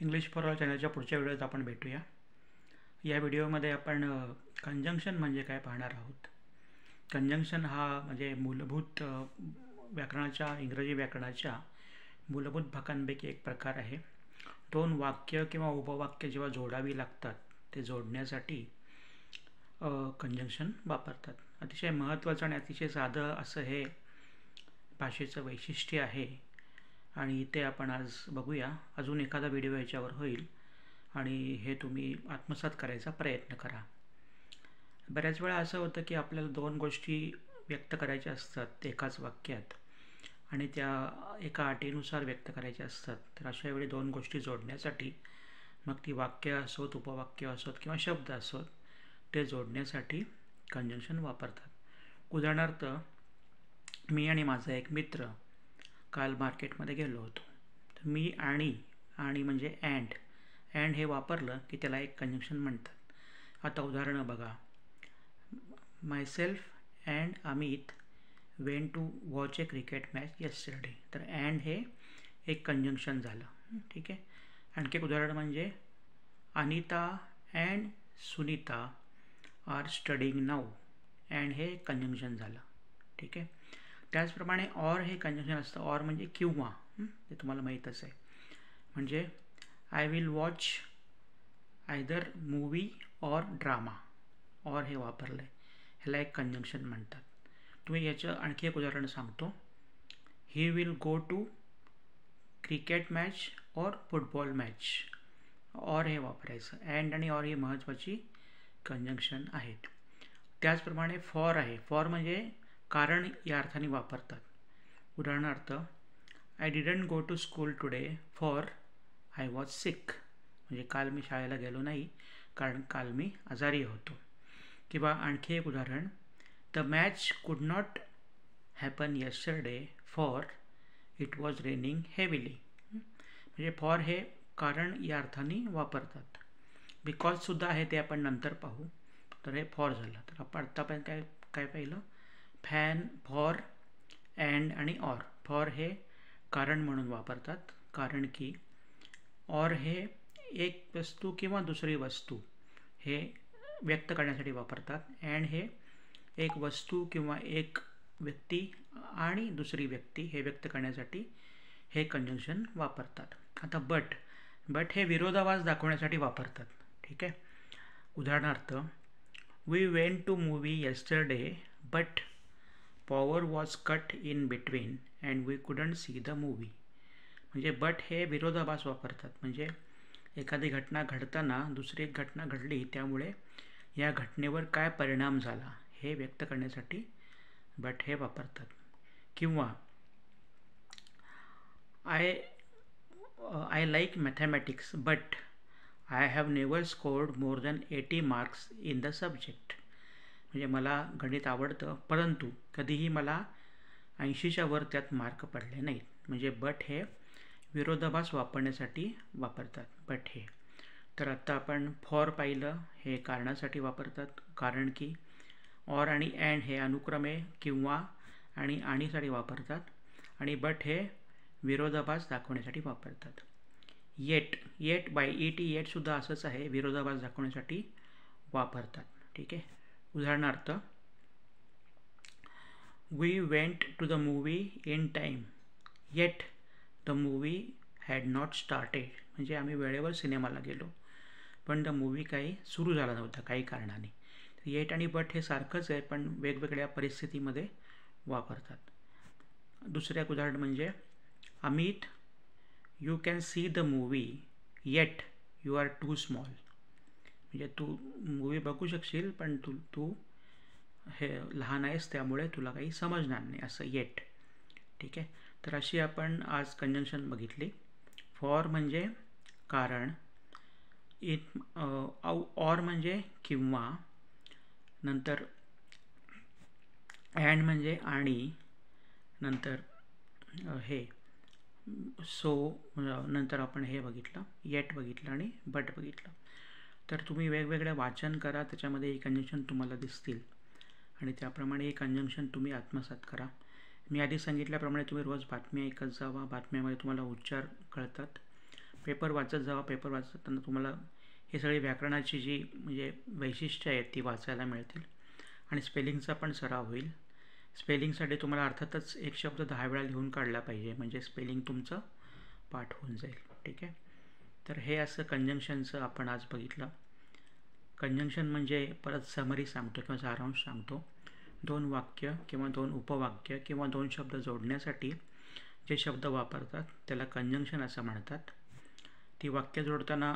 English for all चॅनलच्या पुढच्या व्हिडिओत आपण भेटूया. या व्हिडिओमध्ये आपण कंजंक्शन म्हणजे काय पाहणार आहोत. कंजंक्शन हा म्हणजे मूलभूत व्याकरणाच्या इंग्रजी व्याकरणाच्या मूलभूत भागांपैकी एक प्रकार आहे. दोन वाक्य किंवा उपवाक्य जेव्हा जोडावी लागतात ते जोडण्यासाठी कंजंक्शन वापरतात. अतिशय महत्त्वाचं आणि अतिशय साधं असं हे भाषेचं वैशिष्ट्य आहे. आणि ते आपण आज बघूया. अजून एखादा व्हिडिओ याच्यावर होईल. आणि हे तुम्ही आत्मसात करायचा प्रयत्न करा. बऱ्याच वेळा असं होतं की आपल्याला दोन गोष्टी व्यक्त करायच्या असतात एकाच वाक्यात आणि त्या एका अटीनुसार व्यक्त करायच्या असतात. तर अशा वेळी दोन गोष्टी जोडण्यासाठी मग ती वाक्य असोत उपवाक्य असोत किंवा शब्द असोत ते जोडण्यासाठी कंजंक्शन वापरतात. उदाहरणार्थ मी आणि माझा एक मित्र काल मार्केटमध्ये गेलो होतो. तर मी आणि आणि म्हणजे अँड अँड हे वापरलं की त्याला एक कंजंक्शन म्हणतात. आता उदाहरणं बघा. Myself and Amit went to watch a cricket match yesterday तर अँड हे एक कंजंक्शन झालं. ठीक आहे? आणखी एक उदाहरण म्हणजे Anita and Sunita are studying now and हे कंजंक्शन झालं. ठीक आहे? त्याचप्रमाणे ऑर हे कंजंक्शन असतं. ऑर म्हणजे किंवा. ते तुम्हाला माहीतच आहे म्हणजे I will watch either movie or drama or हे वापरलं आहे ह्याला एक कंजंक्शन म्हणतात. तुम्ही याचं आणखी एक उदाहरण सांगतो. He will go to cricket match or football match or हे वापरायचं. अँड आणि ऑर ही महत्त्वाची कंजंक्शन आहेत. त्याचप्रमाणे फॉर आहे. फॉर म्हणजे कारण या अर्थाने वापरतात. उदाहरणार्थ I didn't go to school today for I was sick म्हणजे काल मी शाळेला गेलो नाही कारण काल मी आजारी होतो. किंवा आणखी एक उदाहरण the match could not happen yesterday for it was raining heavily म्हणजे फॉर हे कारण या अर्थाने वापरतात. बिकॉजसुद्धा आहे ते आपण नंतर पाहू. तर हे फॉर झालं. तर आपण आत्तापर्यंत काय काय पाहिलं? फॅन फॉर अँड आणि ऑर फॉर हे कारण म्हणून वापरतात. कारण की ऑर हे एक वस्तू किंवा दुसरी वस्तू हे व्यक्त करण्यासाठी वापरतात. अँड हे एक वस्तू किंवा एक व्यक्ती आणि दुसरी व्यक्ती हे व्यक्त करण्यासाठी हे कंजंक्शन वापरतात. आता बट बट हे विरोधावास दाखवण्यासाठी वापरतात. ठीक आहे? उदाहरणार्थ we went to movie yesterday but power was cut in between and we couldn't see the movie म्हणजे बट हे विरोधाभास वापरतात. म्हणजे एखादी घटना घडताना दुसरी एक घटना घडली त्यामुळे या घटनेवर काय परिणाम झाला हे व्यक्त करण्यासाठी बट हे वापरतात. किंवा I I like mathematics but I have never scored more than eighty marks in the subject म्हणजे मला गणित आवडतं परंतु कधीही मला ऐंशीच्या वर त्यात मार्क पडले नाहीत. म्हणजे बट हे विरोधाभास वापरण्यासाठी वापरतात. बट हे. तर आत्ता आपण फॉर पाहिलं हे कारणासाठी वापरतात. कारण की ऑर आणि अँड हे अनुक्रमे किंवा आणि आणीसाठी वापरतात. आणि बट हे विरोधाभास दाखवण्यासाठी वापरतात. Yet yet Y E T येटसुद्धा असंच आहे. विरोधाभास दाखवण्यासाठी वापरतात. ठीक आहे? उदाहरणार्थ we went to the movie in time yet the movie had not started म्हणजे आम्ही वेळेवर सिनेमाला गेलो पण द मूवी काही सुरू झाला नव्हता काही कारणाने. येट आणि बट हे सारखंच आहे पण वेगवेगळ्या परिस्थितीमध्ये वापरतात. दुसरं एक उदाहरण म्हणजे Amit you can see the movie yet you are too small म्हणजे तू मूवी बघू शकशील पण तू तू हे लहान आहेस त्यामुळे तुला काही समजणार नाही असं येट ठीक आहे? तर अशी आपण आज कंजंक्शन बघितली. फॉर म्हणजे कारण. इट ऑर म्हणजे किंवा. नंतर अँड म्हणजे आणि. नंतर हे. सो नंतर आपण हे बघितलं. येट बघितलं आणि बट बघितलं. तर तुम्ही वेगवेगळं वाचन करा त्याच्यामध्ये हे कंजंक्शन तुम्हाला दिसतील. आणि त्याप्रमाणे हे कंजंक्शन तुम्ही आत्मसात करा. मी आधी सांगितल्याप्रमाणे तुम्ही रोज बातम्या ऐकत जावा बातम्यामध्ये तुम्हाला उच्चार कळतात. पेपर वाचत जावा पेपर वाचताना तुम्हाला हे सगळी व्याकरणाची जी म्हणजे वैशिष्ट्य आहेत ती वाचायला मिळतील. आणि स्पेलिंगचा पण सराव होईल. स्पेलिंगसाठी तुम्हाला अर्थातच एक शब्द दहा वेळा लिहून काढला पाहिजे म्हणजे स्पेलिंग तुमचं पाठ होऊन जाईल. ठीक आहे? तर हे असं कंजंक्शनचं आपण आज बघितलं. कंजंक्शन म्हणजे परत समरी सांगतो किंवा सारांश सांगतो. दोन वाक्य किंवा दोन उपवाक्य किंवा दोन शब्द जोडण्यासाठी जे शब्द वापरतात त्याला कंजंक्शन असं म्हणतात. ती वाक्य जोडताना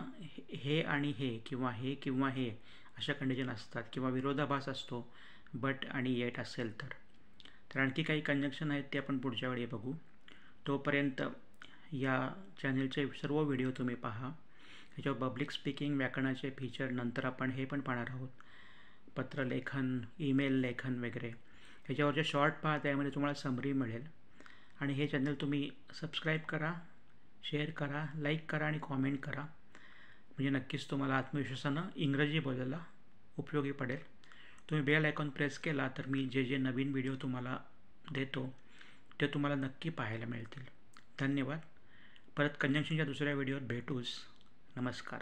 हे आणि हे किंवा हे किंवा हे अशा कंडिशन असतात किंवा विरोधाभास असतो बट आणि येट असेल तर. तर आणखी काही कंजंक्शन आहेत ते आपण पुढच्या वेळी बघू. तोपर्यंत या चॅनलचे सर्व व्हिडिओ तुम्ही पहा. ह्याच्यावर पब्लिक स्पीकिंग व्याकरणाचे फीचर नंतर आपण हे पण पाहणार आहोत. पत्रलेखन ईमेल लेखन वगैरे. ह्याच्यावर जे शॉर्ट पहा त्यामध्ये तुम्हाला समरी मिळेल. आणि हे चॅनल तुम्ही सबस्क्राईब करा शेअर करा लाईक करा आणि कॉमेंट करा. म्हणजे नक्कीच तुम्हाला आत्मविश्वासानं इंग्रजी बोलायला उपयोगी पडेल. तुम्ही बेल आयकॉन प्रेस केला तर मी जे जे नवीन व्हिडिओ तुम्हाला देतो ते तुम्हाला नक्की पाहायला मिळतील. धन्यवाद. परत कंजंक्शनच्या दुसऱ्या व्हिडिओत भेटूस. नमस्कार.